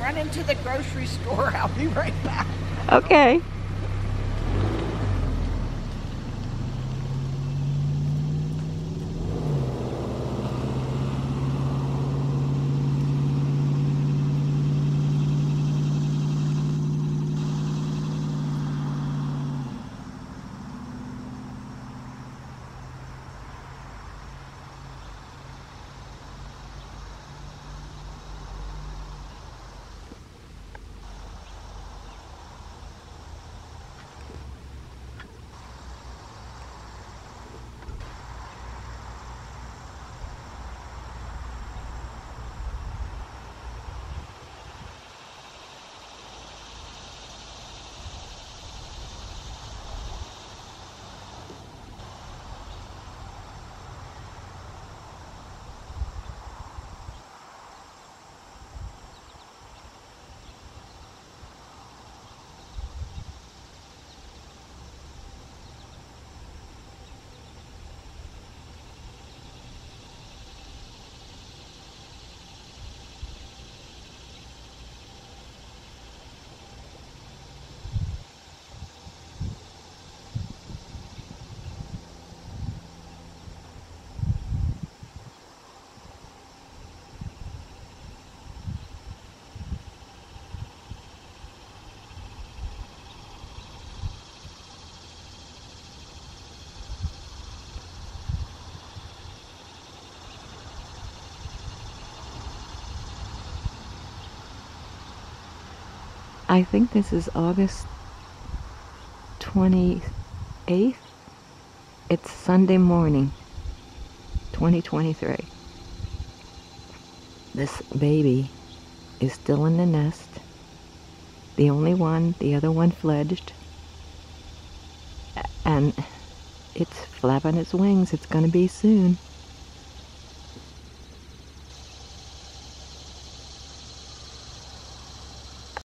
run into the grocery store. I'll be right back. Okay. I think this is August 28th. It's Sunday morning, 2023. This baby is still in the nest. The only one, the other one fledged. And it's flapping its wings. It's going to be soon.